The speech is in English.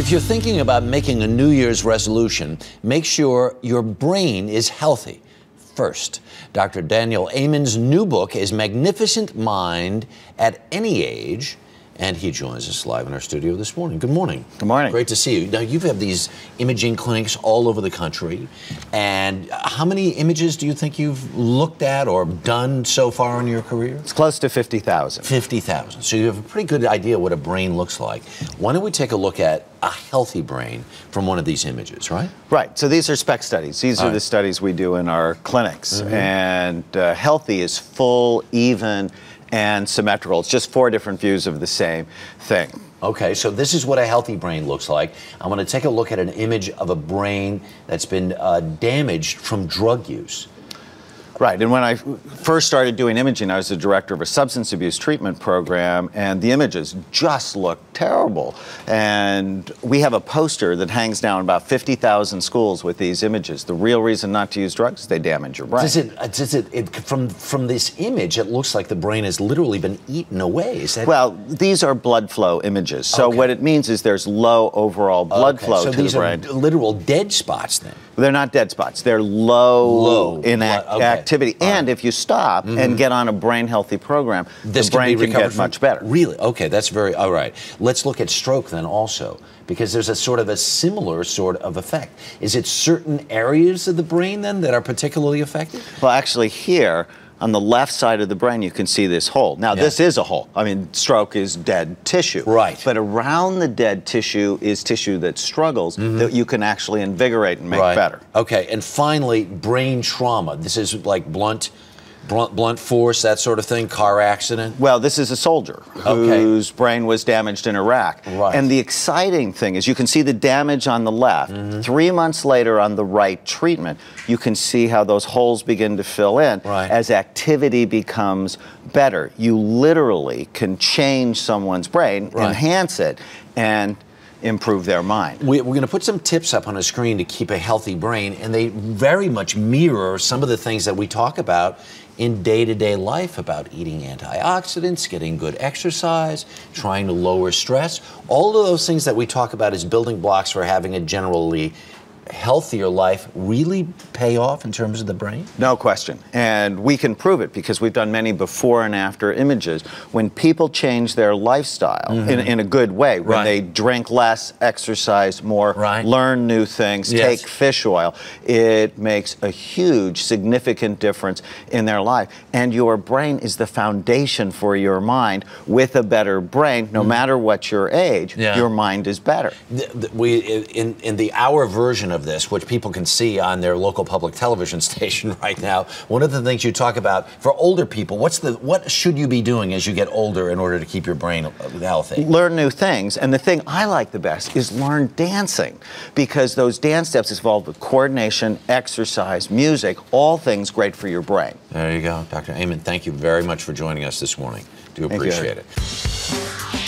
If you're thinking about making a New Year's resolution, make sure your brain is healthy first. Dr. Daniel Amen's new book is Magnificent Mind at Any Age and he joins us live in our studio this morning. Good morning. Good morning. Great to see you. Now, you've had these imaging clinics all over the country, and how many images do you think you've looked at or done so far in your career? It's close to 50,000. 50,000. So you have a pretty good idea what a brain looks like. Why don't we take a look at a healthy brain from one of these images, right? Right. So these are SPECT studies. These all are right. the studies we do in our clinics. Mm-hmm. And uh, healthy is full, even, and symmetrical. It's just four different views of the same thing. Okay, so this is what a healthy brain looks like. I'm going to take a look at an image of a brain that's been uh, damaged from drug use. Right, and when I first started doing imaging, I was the director of a substance abuse treatment program, and the images just looked terrible. And we have a poster that hangs down about 50,000 schools with these images. The real reason not to use drugs is they damage your brain. Does it, uh, does it, it from, from this image, it looks like the brain has literally been eaten away. Is that... Well, these are blood flow images. So okay. what it means is there's low overall blood okay. flow so to the brain. these are literal dead spots then. They're not dead spots. They're low, low in ac- okay. Activity. All and if you stop mm-hmm. and get on a brain healthy program, this the brain can, can get from, much better. Really? Okay, that's very all right. Let's look at stroke then also because there's a sort of a similar sort of effect. Is it certain areas of the brain then that are particularly affected? Well, actually here on the left side of the brain, you can see this hole. Now, yeah. this is a hole. I mean, stroke is dead tissue. Right. But around the dead tissue is tissue that struggles mm-hmm. that you can actually invigorate and make right. better. Okay. And finally, brain trauma. This is like blunt blunt, blunt force, that sort of thing, car accident? Well, this is a soldier okay. whose brain was damaged in Iraq. Right. And the exciting thing is you can see the damage on the left. Mm-hmm. Three months later, on the right treatment, you can see how those holes begin to fill in right. as activity becomes better. You literally can change someone's brain, right. enhance it, and improve their mind. We, are going to put some tips up on a screen to keep a healthy brain, and they very much mirror some of the things that we talk about in day to day life about eating antioxidants, getting good exercise, trying to lower stress. All of those things that we talk about as building blocks for having a generally healthier life really pay off in terms of the brain? No question. And we can prove it because we've done many before and after images. When people change their lifestyle mm-hmm. in, in, a good way, when right. they drink less, exercise more, right. learn new things, yes. take fish oil, it makes a huge, significant difference in their life. And your brain is the foundation for your mind. With a better brain, no mm-hmm. matter what your age, yeah. your mind is better. The, the, we, in, in the hour version of of this, which people can see on their local public television station right now, one of the things you talk about for older people, what's the what should you be doing as you get older in order to keep your brain healthy? Learn new things, and the thing I like the best is learn dancing, because those dance steps involved with coordination, exercise, music, all things great for your brain. There you go, Dr. Amen. Thank you very much for joining us this morning. Do appreciate it.